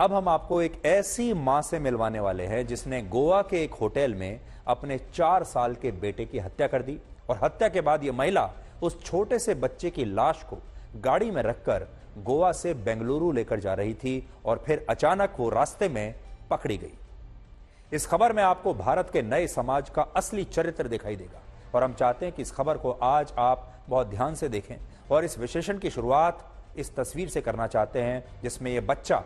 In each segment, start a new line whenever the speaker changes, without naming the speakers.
अब हम आपको एक ऐसी माँ से मिलवाने वाले हैं जिसने गोवा के एक होटल में अपने चार साल के बेटे की हत्या कर दी और हत्या के बाद यह महिला उस छोटे से बच्चे की लाश को गाड़ी में रखकर गोवा से बेंगलुरु लेकर जा रही थी और फिर अचानक वो रास्ते में पकड़ी गई। इस खबर में आपको भारत के नए समाज का असली चरित्र दिखाई देगा और हम चाहते हैं कि इस खबर को आज आप बहुत ध्यान से देखें और इस विशेषण की शुरुआत इस तस्वीर से करना चाहते हैं जिसमें यह बच्चा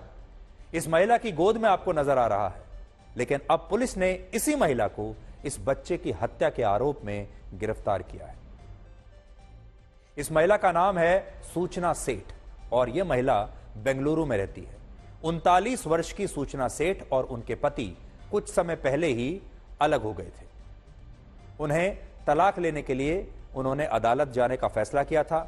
इस महिला की गोद में आपको नज़र आ रहा है। लेकिन अब पुलिस ने इसी महिला को इस बच्चे की हत्या के आरोप में गिरफ़्तार किया है। इस महिला का नाम है सूचना सेठ और यह महिला बेंगलुरु में रहती है। उनतालीस वर्ष की सूचना सेठ और उनके पति कुछ समय पहले ही अलग हो गए थे। उन्हें तलाक लेने के लिए उन्होंने अदालत जाने का फैसला किया था।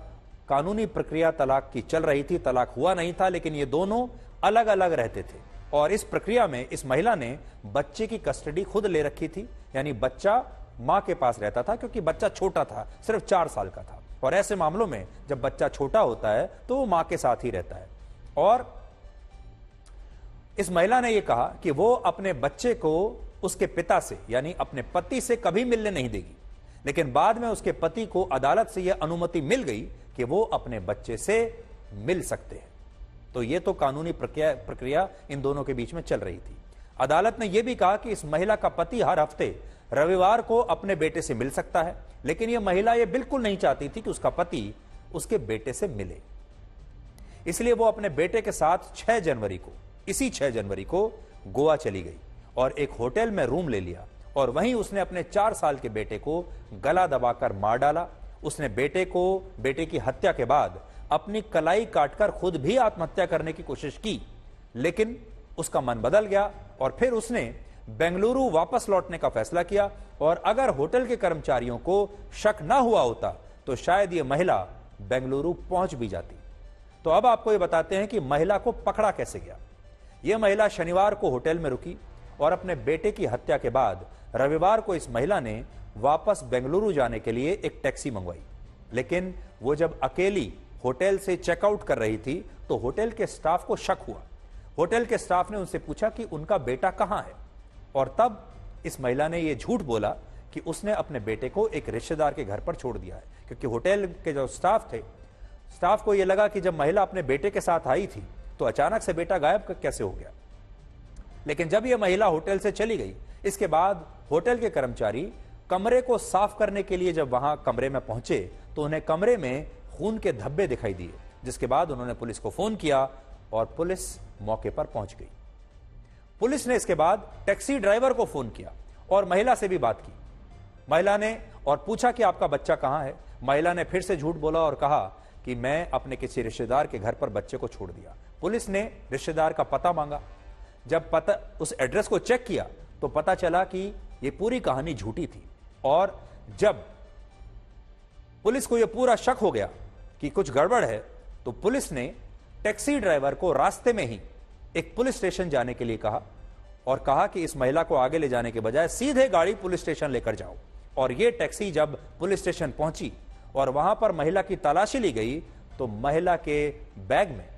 कानूनी प्रक्रिया तलाक की चल रही थी, तलाक हुआ नहीं था, लेकिन ये दोनों अलग अलग रहते थे। और इस प्रक्रिया में इस महिला ने बच्चे की कस्टडी खुद ले रखी थी, यानी बच्चा माँ के पास रहता था, क्योंकि बच्चा छोटा था, सिर्फ़ चार साल का था। और ऐसे मामलों में जब बच्चा छोटा होता है तो वो माँ के साथ ही रहता है। और इस महिला ने यह कहा कि वो अपने बच्चे को उसके पिता से, यानी अपने पति से कभी मिलने नहीं देगी। लेकिन बाद में उसके पति को अदालत से यह अनुमति मिल गई कि वो अपने बच्चे से मिल सकते हैं। तो यह तो कानूनी प्रक्रिया प्रक्रिया इन दोनों के बीच में चल रही थी। अदालत ने यह भी कहा कि इस महिला का पति हर हफ़्ते रविवार को अपने बेटे से मिल सकता है, लेकिन यह महिला यह बिल्कुल नहीं चाहती थी कि उसका पति उसके बेटे से मिले। इसलिए वो अपने बेटे के साथ 6 जनवरी को, इसी 6 जनवरी को गोवा चली गई और एक होटल में रूम ले लिया और वहीं उसने अपने चार साल के बेटे को गला दबाकर मार डाला। उसने बेटे को, बेटे की हत्या के बाद अपनी कलाई काटकर खुद भी आत्महत्या करने की कोशिश की, लेकिन उसका मन बदल गया और फिर उसने बेंगलुरु वापस लौटने का फैसला किया। और अगर होटल के कर्मचारियों को शक ना हुआ होता तो शायद यह महिला बेंगलुरु पहुँच भी जाती। तो अब आपको यह बताते हैं कि महिला को पकड़ा कैसे गया। यह महिला शनिवार को होटल में रुकी और अपने बेटे की हत्या के बाद रविवार को इस महिला ने वापस बेंगलुरु जाने के लिए एक टैक्सी मंगवाई। लेकिन वो जब अकेली होटल से चेकआउट कर रही थी तो होटल के स्टाफ को शक हुआ। होटल के स्टाफ ने उनसे पूछा कि उनका बेटा कहाँ है? और तब इस महिला ने यह झूठ बोला कि उसने अपने बेटे को एक रिश्तेदार के घर पर छोड़ दिया है, क्योंकि होटल के जो स्टाफ थे स्टाफ को यह लगा कि जब महिला अपने बेटे के साथ आई थी तो अचानक से बेटा गायब कैसे हो गया? लेकिन जब यह महिला होटल से चली गई, इसके बाद होटल के कर्मचारी कमरे को साफ़ करने के लिए जब वहाँ कमरे में पहुँचे तो उन्हें कमरे में खून के धब्बे दिखाई दिए, जिसके बाद उन्होंने पुलिस को फ़ोन किया और पुलिस मौके पर पहुँच गई। पुलिस ने इसके बाद टैक्सी ड्राइवर को फ़ोन किया और महिला से भी बात की। महिला ने और पूछा कि आपका बच्चा कहाँ है? महिला ने फिर से झूठ बोला और कहा कि मैं अपने किसी रिश्तेदार के घर पर बच्चे को छोड़ दिया। पुलिस ने रिश्तेदार का पता मांगा। जब पता, उस एड्रेस को चेक किया तो पता चला कि यह पूरी कहानी झूठी थी। और जब पुलिस को यह पूरा शक हो गया कि कुछ गड़बड़ है तो पुलिस ने टैक्सी ड्राइवर को रास्ते में ही एक पुलिस स्टेशन जाने के लिए कहा और कहा कि इस महिला को आगे ले जाने के बजाय सीधे गाड़ी पुलिस स्टेशन लेकर जाओ। और यह टैक्सी जब पुलिस स्टेशन पहुँची और वहाँ पर महिला की तलाशी ली गई तो महिला के बैग में,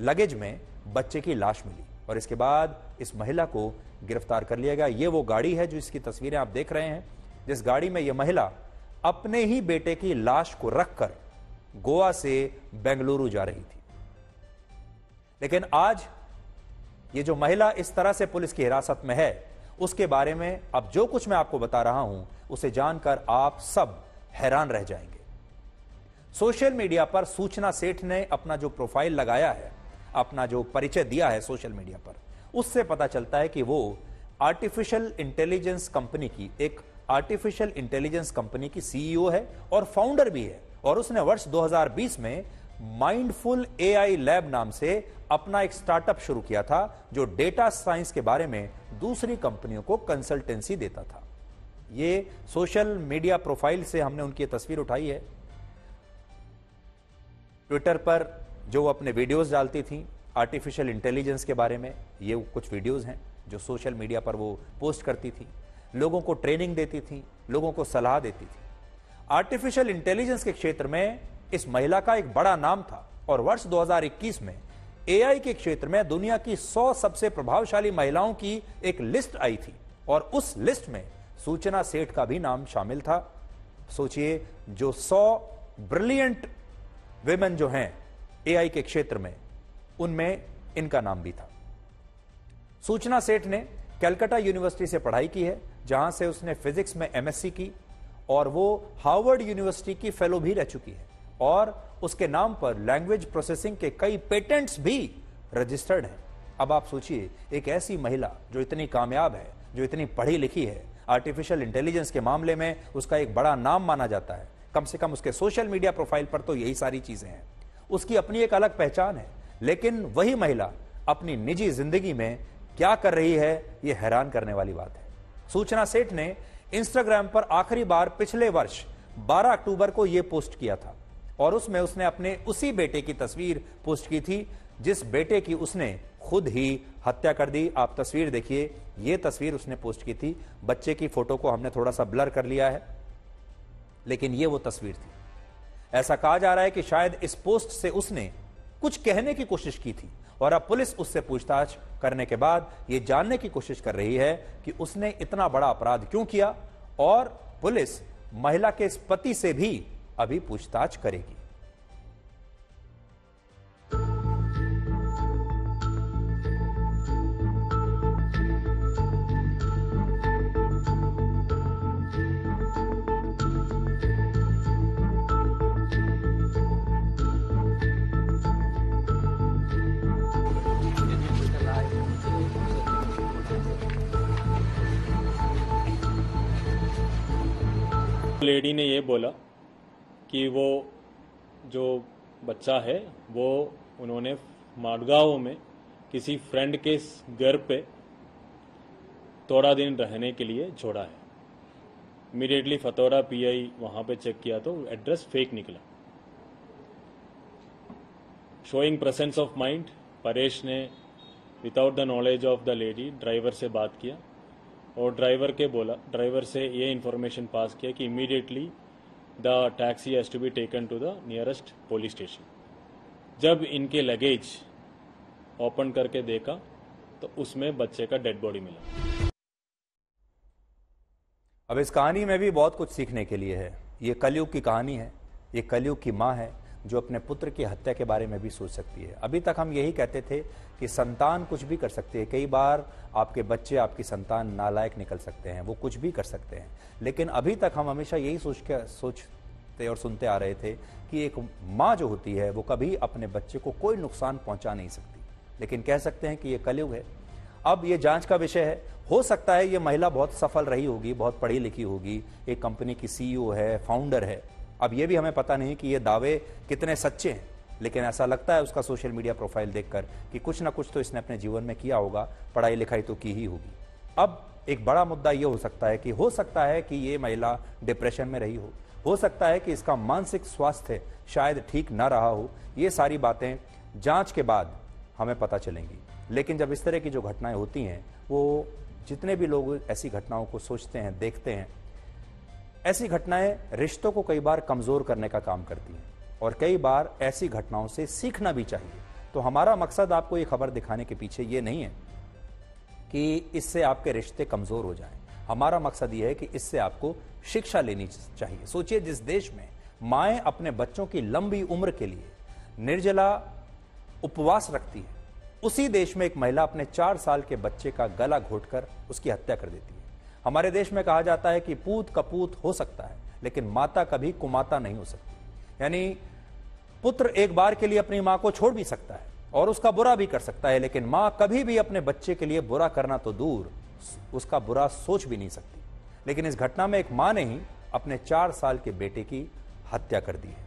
लगेज में बच्चे की लाश मिली और इसके बाद इस महिला को गिरफ़्तार कर लिया गया। ये वो गाड़ी है जो इसकी तस्वीरें आप देख रहे हैं, जिस गाड़ी में यह महिला अपने ही बेटे की लाश को रखकर गोवा से बेंगलुरु जा रही थी। लेकिन आज ये जो महिला इस तरह से पुलिस की हिरासत में है, उसके बारे में अब जो कुछ मैं आपको बता रहा हूँ, उसे जानकर आप सब हैरान रह जाएँगे। सोशल मीडिया पर सूचना सेठ ने अपना जो प्रोफ़ाइल लगाया है, अपना जो परिचय दिया है सोशल मीडिया पर, उससे पता चलता है कि वो आर्टिफिशियल इंटेलिजेंस कंपनी की, एक आर्टिफिशियल इंटेलिजेंस कंपनी की सीईओ है और फाउंडर भी है। और उसने वर्ष 2020 में माइंडफुल एआई लैब नाम से अपना एक स्टार्टअप शुरू किया था, जो डेटा साइंस के बारे में दूसरी कंपनियों को कंसल्टेंसी देता था। ये सोशल मीडिया प्रोफ़ाइल से हमने उनकी तस्वीर उठाई है। ट्विटर पर जो अपने वीडियोस डालती थी, आर्टिफिशियल इंटेलिजेंस के बारे में, ये कुछ वीडियोस हैं जो सोशल मीडिया पर वो पोस्ट करती थी। लोगों को ट्रेनिंग देती थी, लोगों को सलाह देती थी। आर्टिफिशियल इंटेलिजेंस के क्षेत्र में इस महिला का एक बड़ा नाम था और वर्ष 2021 में एआई के क्षेत्र में दुनिया की 100 सबसे प्रभावशाली महिलाओं की एक लिस्ट आई थी और उस लिस्ट में सूचना सेठ का भी नाम शामिल था। सोचिए, जो 100 ब्रिलियंट वेमेन जो हैं एआई के क्षेत्र में, उनमें इनका नाम भी था। सूचना सेठ ने कैलकाटा यूनिवर्सिटी से पढ़ाई की है, जहाँ से उसने फिजिक्स में एमएससी की और वो हार्वर्ड यूनिवर्सिटी की फेलो भी रह चुकी है। और उसके नाम पर लैंग्वेज प्रोसेसिंग के कई पेटेंट्स भी रजिस्टर्ड हैं। अब आप सोचिए, एक ऐसी महिला जो इतनी कामयाब है, जो इतनी पढ़ी लिखी है, आर्टिफिशियल इंटेलिजेंस के मामले में उसका एक बड़ा नाम माना जाता है। कम से कम उसके सोशल मीडिया प्रोफ़ाइल पर तो यही सारी चीज़ें हैं। उसकी अपनी एक अलग पहचान है, लेकिन वही महिला अपनी निजी ज़िंदगी में क्या कर रही है यह हैरान करने वाली बात है। सूचना सेठ ने इंस्टाग्राम पर आखिरी बार पिछले वर्ष 12 अक्टूबर को यह पोस्ट किया था। और उसमें उसने अपने उसी बेटे की तस्वीर पोस्ट की थी, जिस बेटे की उसने खुद ही हत्या कर दी। आप तस्वीर देखिए यह तस्वीर उसने पोस्ट की थी। बच्चे की फ़ोटो को हमने थोड़ा सा ब्लर कर लिया है, लेकिन यह वो तस्वीर थी। ऐसा कहा जा रहा है कि शायद इस पोस्ट से उसने कुछ कहने की कोशिश की थी और अब पुलिस उससे पूछताछ करने के बाद यह जानने की कोशिश कर रही है कि उसने इतना बड़ा अपराध क्यों किया और पुलिस महिला के इस पति से भी अभी पूछताछ करेगी।
लेडी ने ये बोला कि वो जो बच्चा है, वो उन्होंने माडगांव में किसी फ्रेंड के घर पे थोड़ा दिन रहने के लिए छोड़ा है। इमीडिएटली फतौरा पीआई वहाँ पे चेक किया तो एड्रेस फेक निकला। Showing presence of mind Paresh ने without the knowledge of the lady driver से बात किया। और ड्राइवर के बोला ड्राइवर से ये इन्फॉर्मेशन पास किया कि immediately the taxi has to be taken to the nearest police station जब इनके लगेज ओपन करके देखा तो उसमें बच्चे का डेड बॉडी मिला।
अब इस कहानी में भी बहुत कुछ सीखने के लिए है। ये कलयुग की कहानी है, ये कलयुग की माँ है जो अपने पुत्र की हत्या के बारे में भी सोच सकती है। अभी तक हम यही कहते थे कि संतान कुछ भी कर सकती है। कई बार आपके बच्चे आपकी संतान नालायक निकल सकते हैं, वो कुछ भी कर सकते हैं। लेकिन अभी तक हम हमेशा यही सोच के, सोचते और सुनते आ रहे थे कि एक माँ जो होती है, वो कभी अपने बच्चे को कोई नुकसान पहुँचा नहीं सकती। लेकिन कह सकते हैं कि ये कलयुग है। अब ये जाँच का विषय है। हो सकता है ये महिला बहुत सफल रही होगी, बहुत पढ़ी लिखी होगी। एक कंपनी की सीईओ है फाउंडर है। अब ये भी हमें पता नहीं कि ये दावे कितने सच्चे हैं, लेकिन ऐसा लगता है उसका सोशल मीडिया प्रोफ़ाइल देखकर कि कुछ ना कुछ तो इसने अपने जीवन में किया होगा, पढ़ाई लिखाई तो की ही होगी। अब एक बड़ा मुद्दा यह हो सकता है कि हो सकता है कि ये महिला डिप्रेशन में रही हो हो सकता है कि इसका मानसिक स्वास्थ्य शायद ठीक ना रहा हो, ये सारी बातें जाँच के बाद हमें पता चलेंगी। लेकिन जब इस तरह की जो घटनाएँ होती हैं, वो जितने भी लोग ऐसी घटनाओं को सोचते हैं, देखते हैं ऐसी घटनाएँ रिश्तों को कई बार कमज़ोर करने का काम करती हैं। और कई बार ऐसी घटनाओं से सीखना भी चाहिए। तो हमारा मकसद आपको ये खबर दिखाने के पीछे ये नहीं है कि इससे आपके रिश्ते कमज़ोर हो जाएँ। हमारा मकसद ये है कि इससे आपको शिक्षा लेनी चाहिए। सोचिए जिस देश में माएँ अपने बच्चों की लंबी उम्र के लिए निर्जला उपवास रखती है, उसी देश में एक महिला अपने चार साल के बच्चे का गला घोटकर उसकी हत्या कर देती है। हमारे देश में कहा जाता है कि पूत कपूत हो सकता है, लेकिन माता कभी कुमाता नहीं हो सकती। यानी पुत्र एक बार के लिए अपनी माँ को छोड़ भी सकता है और उसका बुरा भी कर सकता है, लेकिन माँ कभी भी अपने बच्चे के लिए बुरा करना तो दूर, उसका बुरा सोच भी नहीं सकती। लेकिन इस घटना में एक माँ ने ही अपने चार साल के बेटे की हत्या कर दी है।